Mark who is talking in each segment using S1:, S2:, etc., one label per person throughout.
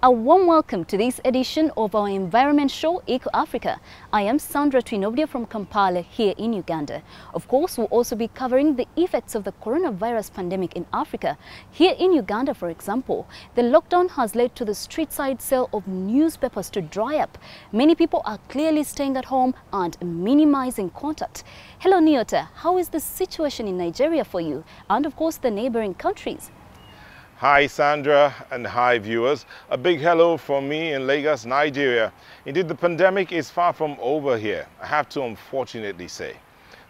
S1: A warm welcome to this edition of our environment show, Eco Africa. I am Sandra Twinobdia from Kampala here in Uganda. Of course, we'll also be covering the effects of the coronavirus pandemic in Africa. Here in Uganda, for example, the lockdown has led to the street side sale of newspapers to dry up. Many people are clearly staying at home and minimizing contact. Hello, Niota. How is the situation in Nigeria for you? And of course, the neighboring countries?
S2: Hi Sandra and hi viewers. A big hello from me in Lagos, Nigeria. Indeed, the pandemic is far from over here, I have to unfortunately say.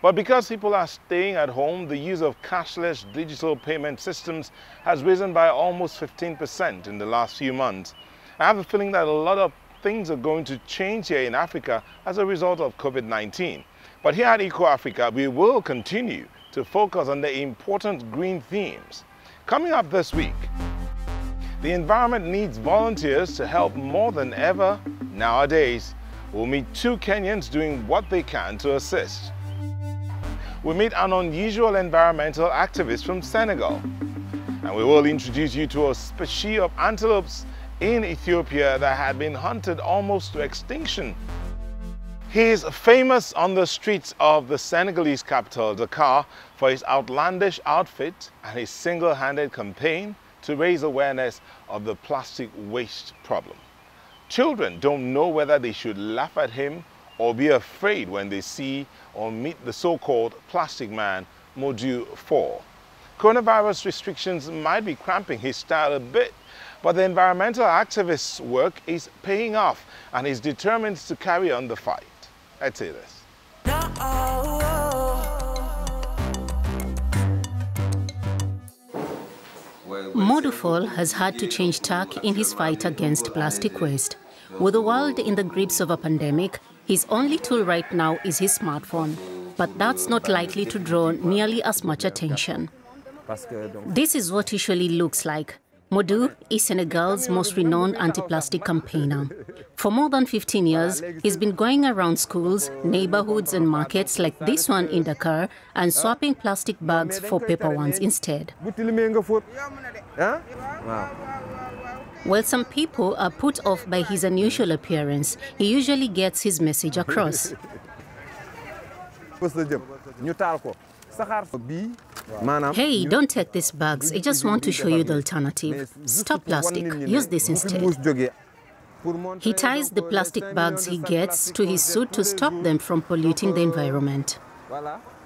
S2: But because people are staying at home, the use of cashless digital payment systems has risen by almost 15% in the last few months. I have a feeling that a lot of things are going to change here in Africa as a result of COVID-19. But here at Eco Africa, we will continue to focus on the important green themes. Coming up this week, the environment needs volunteers to help more than ever nowadays. We'll meet two Kenyans doing what they can to assist. We meet an unusual environmental activist from Senegal. And we will introduce you to a species of antelopes in Ethiopia that had been hunted almost to extinction. He is famous on the streets of the Senegalese capital, Dakar, for his outlandish outfit and his single-handed campaign to raise awareness of the plastic waste problem. Children don't know whether they should laugh at him or be afraid when they see or meet the so-called plastic man, Modou Fall. Coronavirus restrictions might be cramping his style a bit, but the environmental activist's work is paying off and he's determined to carry on the fight. Let's say this.
S3: Modou Fall has had to change tack in his fight against plastic waste. With the world in the grips of a pandemic, his only tool right now is his smartphone. But that's not likely to draw nearly as much attention. This is what usually looks like Modou is Senegal's most renowned anti-plastic campaigner. For more than 15 years, he's been going around schools, neighborhoods and markets like this one in Dakar and swapping plastic bags for paper ones instead. While some people are put off by his unusual appearance, he usually gets his message across. Hey, don't take these bags. I just want to show you the alternative. Stop plastic. Use this instead. He ties the plastic bags he gets to his suit to stop them from polluting the environment.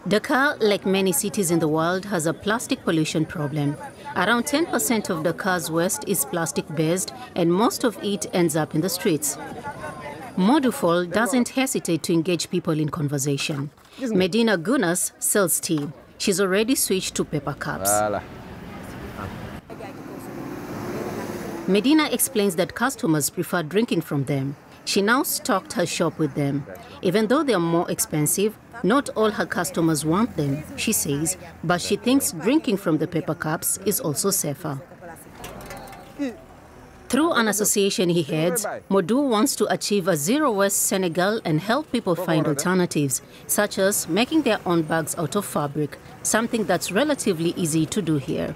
S3: Dakar, like many cities in the world, has a plastic pollution problem. Around 10% of Dakar's waste is plastic based, and most of it ends up in the streets. Modou Fall doesn't hesitate to engage people in conversation. Medina Gunas sells tea. She's already switched to paper cups. Medina explains that customers prefer drinking from them. She now stocked her shop with them. Even though they are more expensive, not all her customers want them, she says, but she thinks drinking from the paper cups is also safer. Through an association he heads, Modou wants to achieve a zero waste Senegal and help people find alternatives, such as making their own bags out of fabric, something that's relatively easy to do here.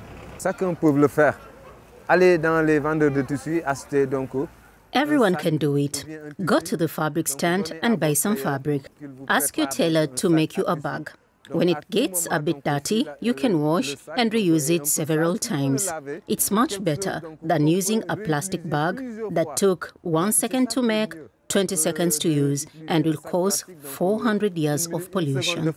S3: Everyone can do it. Go to the fabric stand and buy some fabric. Ask your tailor to make you a bag. When it gets a bit dirty, you can wash and reuse it several times. It's much better than using a plastic bag that took one second to make, 20 seconds to use, and will cause 400 years of pollution.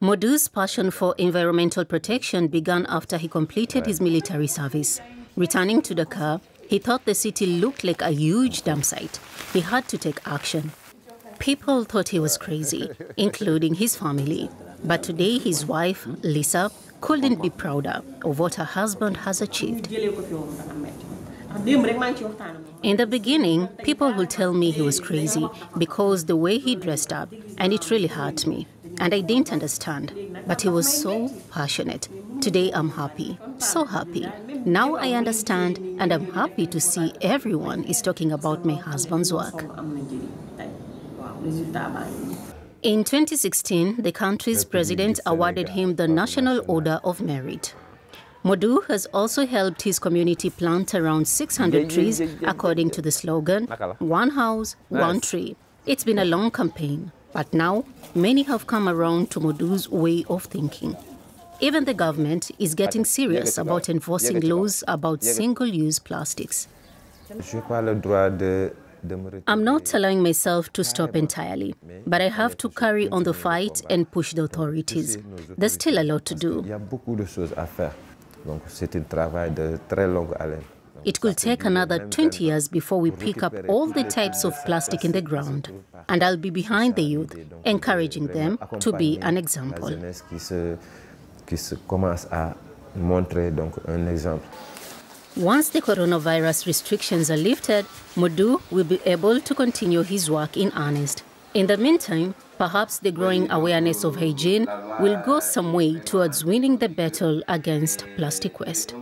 S3: Modou's passion for environmental protection began after he completed his military service. Returning to Dakar, he thought the city looked like a huge dump site. He had to take action. People thought he was crazy, including his family. But today, his wife, Lisa, couldn't be prouder of what her husband has achieved. In the beginning, people would tell me he was crazy because the way he dressed up, and it really hurt me. And I didn't understand, but he was so passionate. Today I'm happy, so happy. Now I understand, and I'm happy to see everyone is talking about my husband's work. In 2016, the country's president awarded him the National Order of Merit. Modou has also helped his community plant around 600 trees according to the slogan One House, One Tree. It's been a long campaign, but now many have come around to Modou's way of thinking. Even the government is getting serious about enforcing laws about single use plastics. I'm not allowing myself to stop entirely, but I have to carry on the fight and push the authorities. There's still a lot to do. It could take another 20 years before we pick up all the types of plastic in the ground. And I'll be behind the youth, encouraging them to be an example. Once the coronavirus restrictions are lifted, Modou will be able to continue his work in earnest. In the meantime, perhaps the growing awareness of hygiene will go some way towards winning the battle against plastic waste.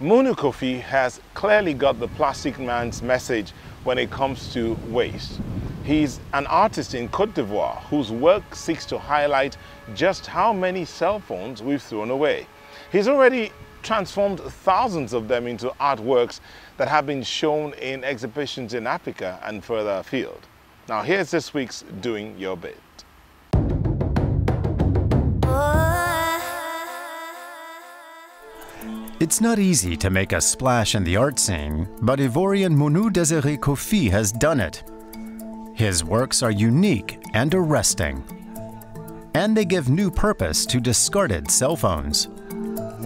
S2: Mounou Koffi has clearly got the plastic man's message when it comes to waste. He's an artist in Cote d'Ivoire whose work seeks to highlight just how many cell phones we've thrown away. He's already transformed thousands of them into artworks that have been shown in exhibitions in Africa and further afield. Now here's this week's Doing Your Bit.
S4: It's not easy to make a splash in the art scene, but Ivorian Mounou Désiré Koffi has done it. His works are unique and arresting. And they give new purpose to discarded cell phones.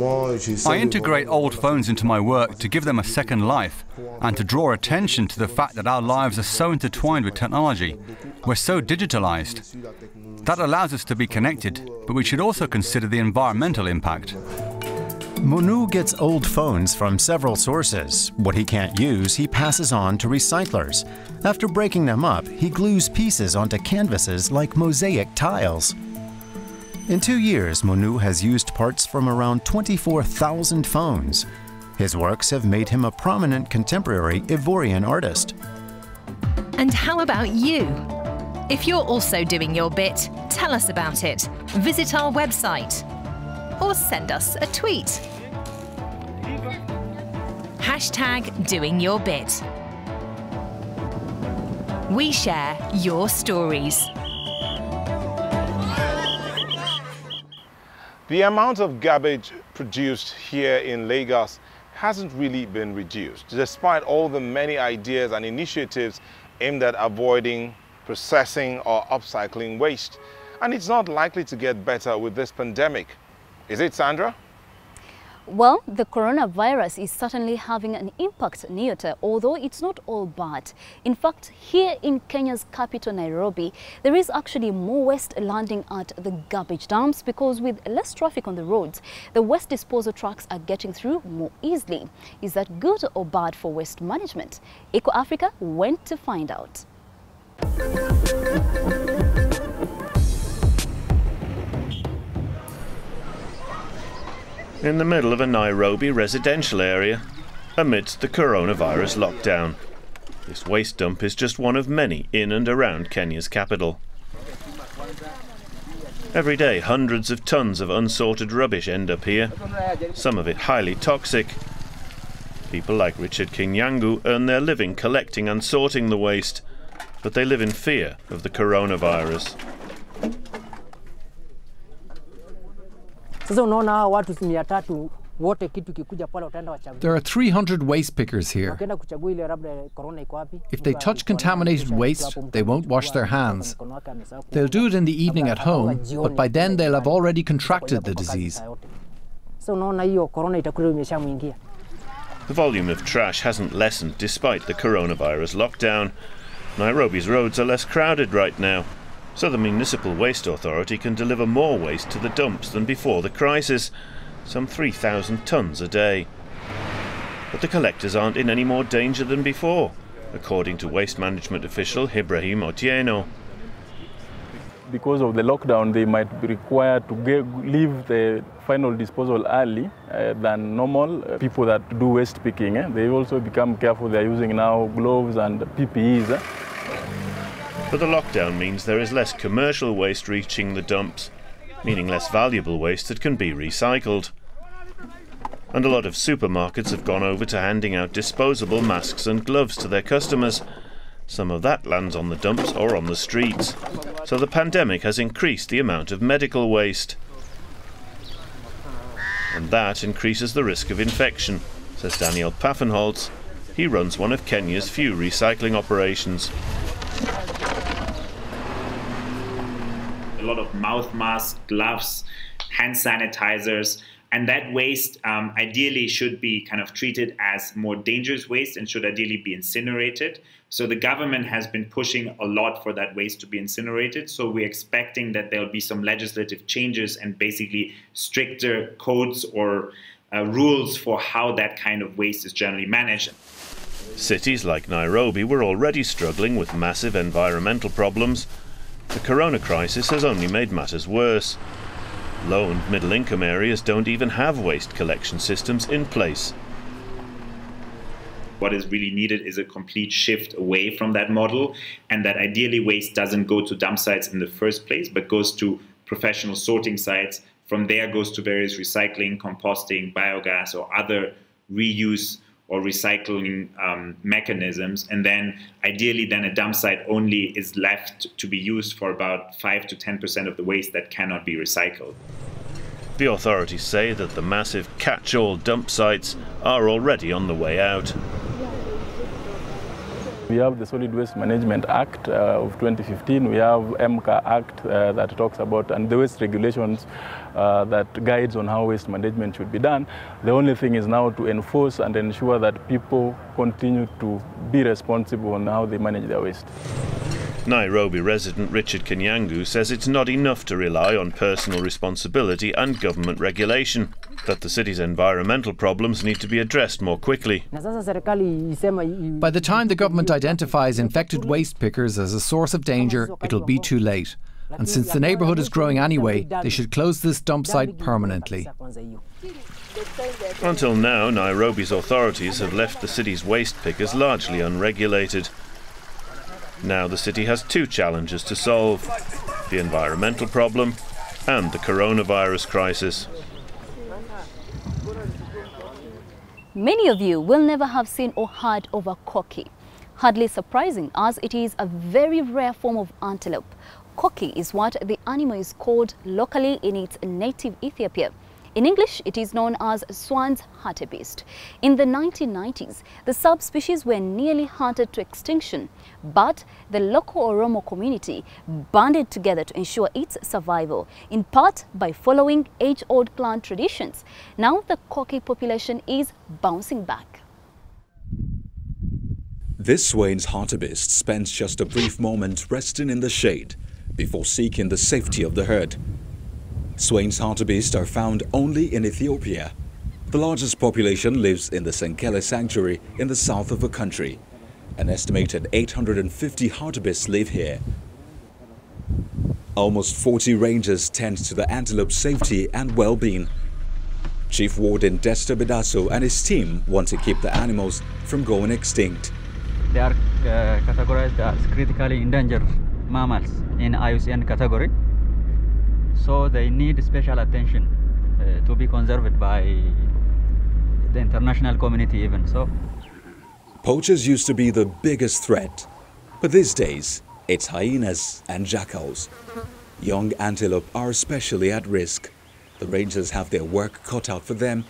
S5: I integrate old phones into my work to give them a second life and to draw attention to the fact that our lives are so intertwined with technology. We're so digitalized. That allows us to be connected, but we should also consider the environmental impact.
S4: Mounou gets old phones from several sources. What he can't use, he passes on to recyclers. After breaking them up, he glues pieces onto canvases like mosaic tiles. In two years, Mounou has used parts from around 24,000 phones. His works have made him a prominent contemporary Ivorian artist.
S6: And how about you? If you're also doing your bit, tell us about it. Visit our website or send us a tweet. Hashtag doing your bit. We share your stories.
S2: The amount of garbage produced here in Lagos hasn't really been reduced, despite all the many ideas and initiatives aimed at avoiding, processing or upcycling waste. And it's not likely to get better with this pandemic. Is it, Sandra?
S1: Well, the coronavirus is certainly having an impact Nyota, although it's not all bad. In fact, here in Kenya's capital, Nairobi, there is actually more waste landing at the garbage dumps because with less traffic on the roads, the waste disposal trucks are getting through more easily. Is that good or bad for waste management? Eco Africa went to find out.
S7: In the middle of a Nairobi residential area amidst the coronavirus lockdown. This waste dump is just one of many in and around Kenya's capital. Every day, hundreds of tons of unsorted rubbish end up here, some of it highly toxic. People like Richard Kinyangu earn their living collecting and sorting the waste, but they live in fear of the coronavirus.
S8: Sasa unaona hawa watu mia tatu wote kitu kikuja pale wataenda wachagua.
S9: There are 300 waste pickers here.
S8: Wakienda kuchagua ile labda corona iko wapi?
S9: If they touch contaminated waste, they won't wash their hands. They'll do it in the evening at home, but by then they'll have already contracted the disease.
S8: Sasa unaona hiyo corona itakuwa imeshamwingia.
S7: The volume of trash hasn't lessened despite the coronavirus lockdown. Nairobi's roads are less crowded right now, so the Municipal Waste Authority can deliver more waste to the dumps than before the crisis, some 3,000 tonnes a day. But the collectors aren't in any more danger than before, according to waste management official Ibrahim Otieno.
S10: Because of the lockdown, they might be required to leave the final disposal early uh, than normal. Uh, people that do waste picking, eh, they also become careful. They're using now gloves and PPEs. Eh.
S7: But the lockdown means there is less commercial waste reaching the dumps. meaning less valuable waste that can be recycled. And a lot of supermarkets have gone over to handing out disposable masks and gloves to their customers. Some of that lands on the dumps or on the streets. So the pandemic has increased the amount of medical waste. And that increases the risk of infection, says Daniel Paffenholz. He runs one of Kenya's few recycling operations.
S11: A lot of mouth masks, gloves, hand sanitizers, and that waste um, ideally should be kind of treated as more dangerous waste and should ideally be incinerated. So the government has been pushing a lot for that waste to be incinerated. So we're expecting that there'll be some legislative changes and basically stricter codes or uh, rules for how that kind of waste is generally managed.
S7: Cities like Nairobi were already struggling with massive environmental problems. The corona crisis has only made matters worse. Low and middle income areas don't even have waste collection systems in place.
S11: What is really needed is a complete shift away from that model, and that ideally waste doesn't go to dump sites in the first place, but goes to professional sorting sites. From there, goes to various recycling, composting, biogas, or other reuse or recycling um, mechanisms. And then ideally then a dump site only is left to be used for about 5 to 10% of the waste that cannot be recycled.
S7: The authorities say that the massive catch-all dump sites are already on the way out.
S10: We have the Solid Waste Management Act uh, of 2015. We have MCA Act uh, that talks about and the waste regulations uh, that guides on how waste management should be done. The only thing is now to enforce and ensure that people continue to be responsible on how they manage their waste.
S7: Nairobi resident Richard Kenyangu says it's not enough to rely on personal responsibility and government regulation, that the city's environmental problems need to be addressed more quickly.
S9: By the time the government identifies infected waste pickers as a source of danger, it'll be too late. And since the neighbourhood is growing anyway, they should close this dump site permanently.
S7: Until now, Nairobi's authorities have left the city's waste pickers largely unregulated. Now the city has two challenges to solve the environmental problem and the coronavirus crisis.
S1: Many of you will never have seen or heard of a koki. Hardly surprising as it is a very rare form of antelope. Koki is what the animal is called locally in its native Ethiopia. In English, it is known as Swayne's hartebeest. In the 1990s, the subspecies were nearly hunted to extinction, but the local Oromo community banded together to ensure its survival, in part by following age-old clan traditions. Now the koki population is bouncing back.
S12: This Swayne's hartebeest spends just a brief moment resting in the shade before seeking the safety of the herd. Swayne's hartebeest are found only in Ethiopia. The largest population lives in the Senkele Sanctuary in the south of the country. An estimated 850 hartebeests live here. Almost 40 rangers tend to the antelope's safety and well-being. Chief Warden Desta Bedaso and his team want to keep the animals from going extinct.
S13: They are uh, categorized as critically endangered mammals in IUCN category so they need special attention uh, to be conserved by the international community even so.
S12: Poachers used to be the biggest threat but these days it's hyenas and jackals. Young antelope are especially at risk. The rangers have their work cut out for them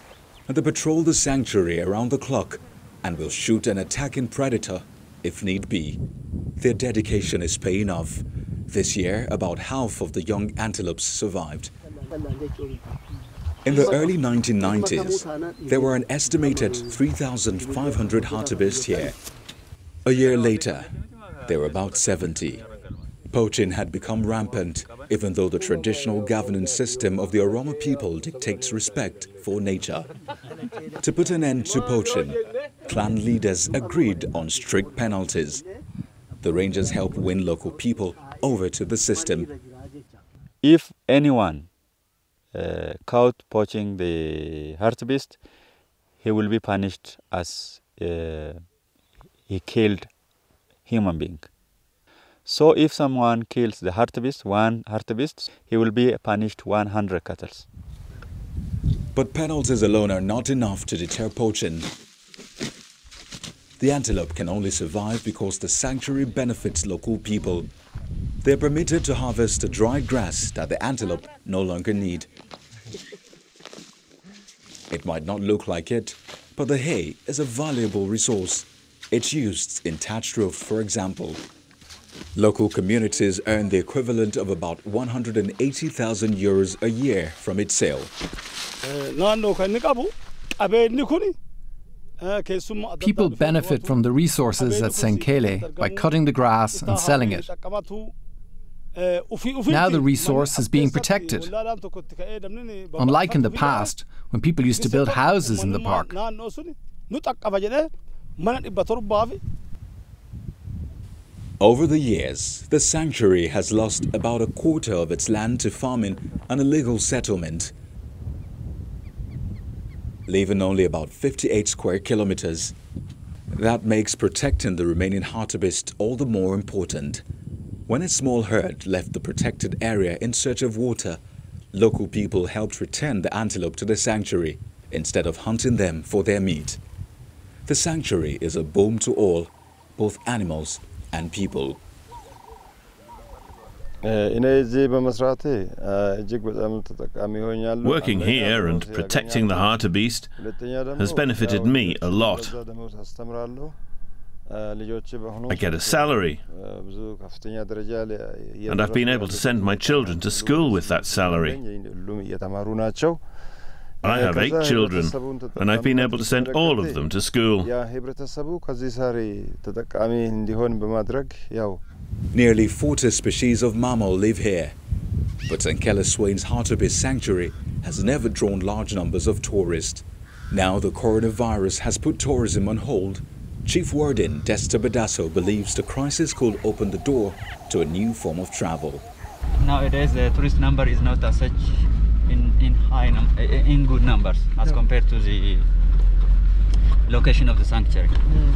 S12: and they patrol the sanctuary around the clock and will shoot an attacking predator if need be. Their dedication is paying off this year, about half of the young antelopes survived. In the early 1990s, there were an estimated 3,500 hartebeests here. A year later, there were about 70. Poaching had become rampant, even though the traditional governance system of the Oromo people dictates respect for nature. To put an end to poaching, clan leaders agreed on strict penalties. The rangers helped win local people over to the system.
S13: If anyone uh, caught poaching the hartebeest, he will be punished as uh, he killed human being. So if someone kills the hartebeest, one hartebeest, he will be punished 100 cattle.
S12: But penalties alone are not enough to deter poaching. The antelope can only survive because the sanctuary benefits local people. They are permitted to harvest the dried grass that the antelope no longer need. It might not look like it, but the hay is a valuable resource. It's used in thatched roofs, for example. Local communities earn the equivalent of about 180,000 euros a year from its sale.
S9: People benefit from the resources at Senkele by cutting the grass and selling it. Now the resource is being protected. Unlike in the past, when people used to build houses in the park.
S12: Over the years, the sanctuary has lost about a quarter of its land to farming and illegal settlement, leaving only about 58 square kilometers. That makes protecting the remaining hartebeest all the more important. When a small herd left the protected area in search of water, local people helped return the antelope to the sanctuary instead of hunting them for their meat. The sanctuary is a boom to all, both animals and people.
S14: Working
S7: here and protecting the hartebeest has benefited me a lot. I get a salary, and I've been able to send my children to school with that salary. I have eight children, and I've been able to send all of them to school.
S12: Nearly 40 species of mammal live here, but Senkele Swayne's Hartebeest Sanctuary has never drawn large numbers of tourists. Now the coronavirus has put tourism on hold. Chief Warden Desta Badasso believes the crisis could open the door to a new form of travel.
S13: Nowadays, the tourist number is not as such in, in high in good numbers as compared to the location of the sanctuary. Mm.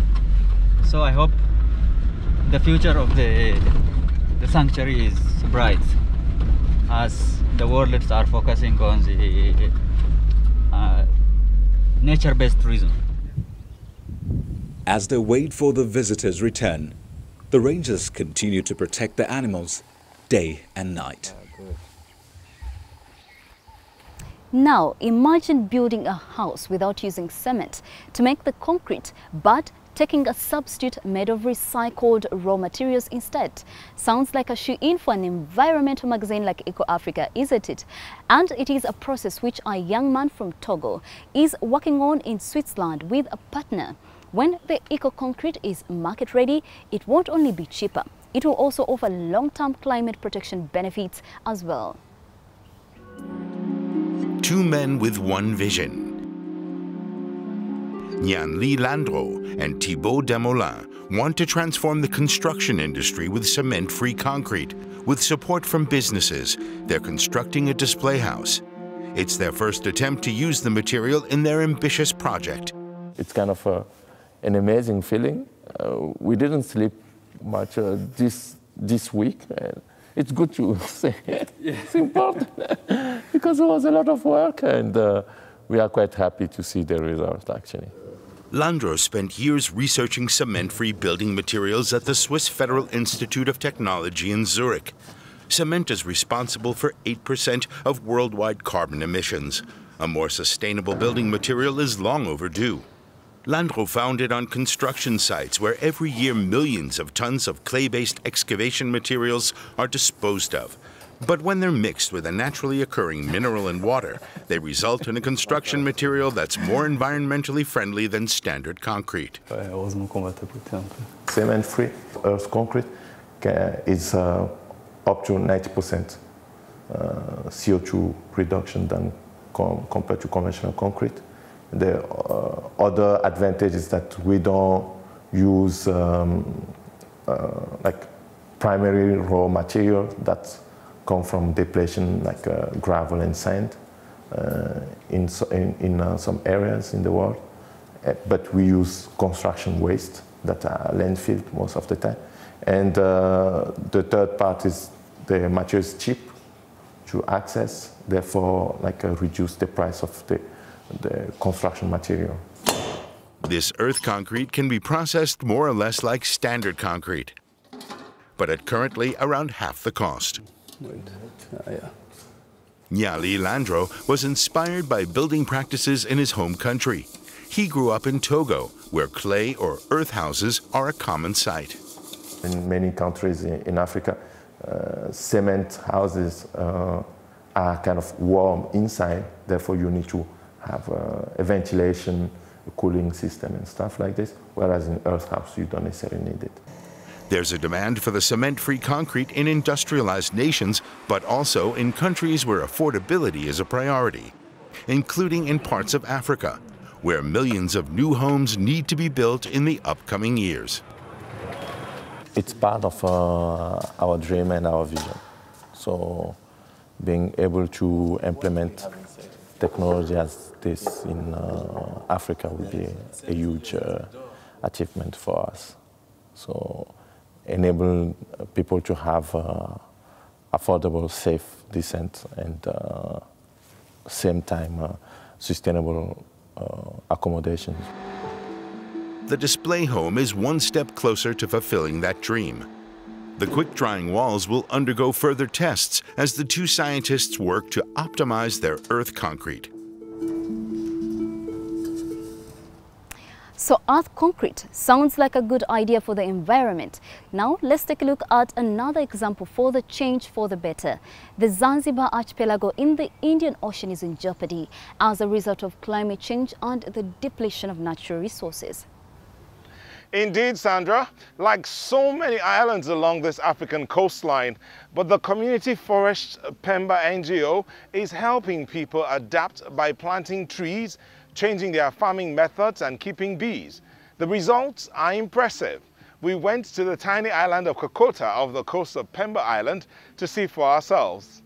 S13: So I hope the future of the the sanctuary is bright as the worlds are focusing on the uh, nature-based tourism.
S12: As they wait for the visitors' return, the rangers continue to protect the animals day and night.
S1: Now, imagine building a house without using cement to make the concrete, but taking a substitute made of recycled raw materials instead. Sounds like a shoe-in for an environmental magazine like Eco Africa, isn't it? And it is a process which a young man from Togo is working on in Switzerland with a partner. When the eco-concrete is market ready, it won't only be cheaper, it will also offer long-term climate protection benefits as well.
S15: Two men with one vision Gnanli Landrou and Thibault Demoulin want to transform the construction industry with cement-free concrete. With support from businesses, they're constructing a display house. It's their first attempt to use the material in their ambitious project.
S16: It's kind of a, an amazing feeling. Uh, we didn't sleep much uh, this, this week. And it's good to say it. It's important because it was a lot of work and uh, we are quite happy to see the result actually.
S15: Landrou spent years researching cement-free building materials at the Swiss Federal Institute of Technology in Zurich. Cement is responsible for 8% of worldwide carbon emissions. A more sustainable building material is long overdue. Landrou found it on construction sites where every year millions of tons of clay-based excavation materials are disposed of. But when they're mixed with a naturally occurring mineral and water, they result in a construction material that's more environmentally friendly than standard concrete.
S16: Cement-free earth concrete is uh, up to 90% uh, CO2 reduction than com compared to conventional concrete. The uh, other advantage is that we don't use um, uh, like primary raw material that's come from depletion like uh, gravel and sand uh, in, in, in uh, some areas in the world. Uh, but we use construction waste that are landfill most of the time. And uh, the third part is the material is cheap to access, therefore, like uh, reduce the price of the, the construction material.
S15: This earth concrete can be processed more or less like standard concrete, but at currently around half the cost. Gnanli Landrou was inspired by building practices in his home country. He grew up in Togo, where clay or earth houses are a common sight.
S16: In many countries in Africa, uh, cement houses uh, are kind of warm inside, therefore you need to have uh, a ventilation, a cooling system and stuff like this, whereas in earth house you don't necessarily need it.
S15: There's a demand for the cement-free concrete in industrialized nations, but also in countries where affordability is a priority, including in parts of Africa, where millions of new homes need to be built in the upcoming years.
S16: It's part of uh, our dream and our vision. So being able to implement technology as this in uh, Africa would be a huge uh, achievement for us. So enable people to have uh, affordable, safe, decent, and uh, same time uh, sustainable accommodations.
S15: The display home is one step closer to fulfilling that dream. The quick drying walls will undergo further tests as the two scientists work to optimize their earth concrete.
S1: So earth concrete sounds like a good idea for the environment. Now let's take a look at another example for the change for the better. The Zanzibar archipelago in the Indian Ocean is in jeopardy as a result of climate change and the depletion of natural resources.
S2: Indeed, Sandra, like so many islands along this African coastline, but the Community Forest Pemba NGO is helping people adapt by planting trees changing their farming methods and keeping bees. The results are impressive. We went to the tiny island of Kokota off the coast of Pemba Island to see for ourselves.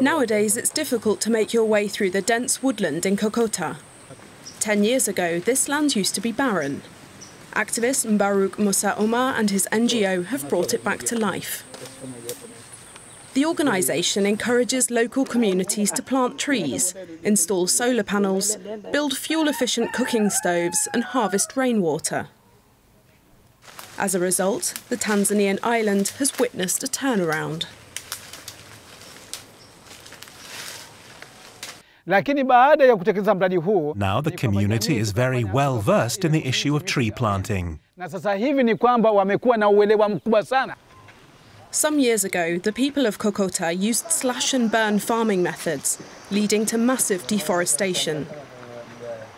S14: Nowadays, it's difficult to make your way through the dense woodland in Kokota. Ten years ago, this land used to be barren. Activist Mbaruk Musa Omar and his NGO have brought it back to life. The organisation encourages local communities to plant trees, install solar panels, build fuel efficient cooking stoves, and harvest rainwater. As a result, the Tanzanian island has witnessed a turnaround.
S17: Now the community is very well versed in the issue of tree planting.
S14: Some years ago, the people of Kokota used slash and burn farming methods, leading to massive deforestation.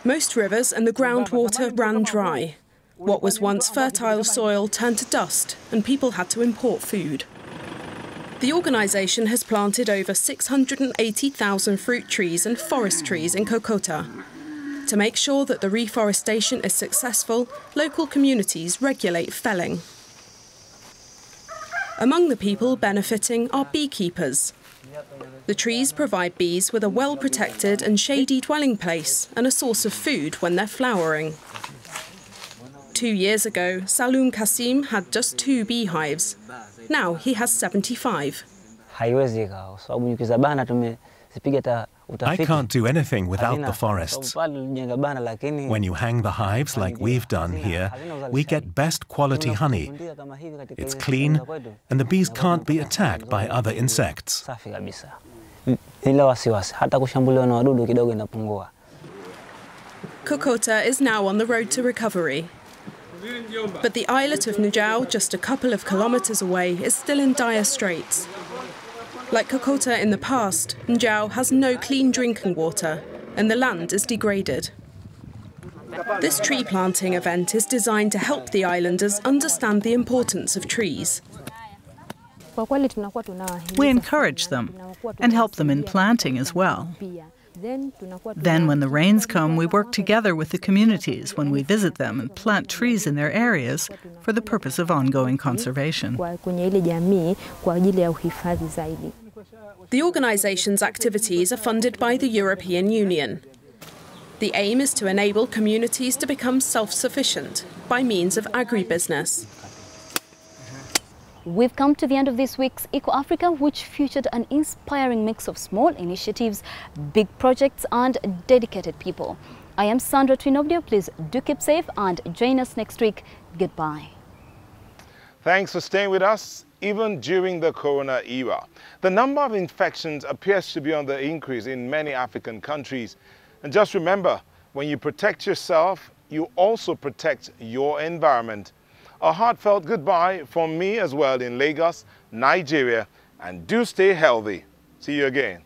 S14: Most rivers and the groundwater ran dry. What was once fertile soil turned to dust, and people had to import food. The organisation has planted over 680,000 fruit trees and forest trees in Kokota. To make sure that the reforestation is successful, local communities regulate felling. Among the people benefiting are beekeepers. The trees provide bees with a well protected and shady dwelling place and a source of food when they're flowering. Two years ago, Salum Kasim had just two beehives. Now he has 75.
S17: I can't do anything without the forests. When you hang the hives like we've done here, we get best quality honey. It's clean, and the bees can't be attacked by other insects.
S14: Kokota is now on the road to recovery. But the islet of Njau, just a couple of kilometres away, is still in dire straits. Like Kokota in the past, Njau has no clean drinking water, and the land is degraded. This tree planting event is designed to help the islanders understand the importance of trees.
S18: We encourage them and help them in planting as well. Then, when the rains come, we work together with the communities when we visit them and plant trees in their areas for the purpose of ongoing conservation.
S14: The organisation's activities are funded by the European Union. The aim is to enable communities to become self-sufficient by means of agribusiness.
S1: We've come to the end of this week's Eco Africa, which featured an inspiring mix of small initiatives, big projects, and dedicated people. I am Sandra Twinobdio. Please do keep safe and join us next week. Goodbye.
S2: Thanks for staying with us, even during the corona era. The number of infections appears to be on the increase in many African countries. And just remember, when you protect yourself, you also protect your environment. A heartfelt goodbye from me as well in Lagos, Nigeria, and do stay healthy. See you again.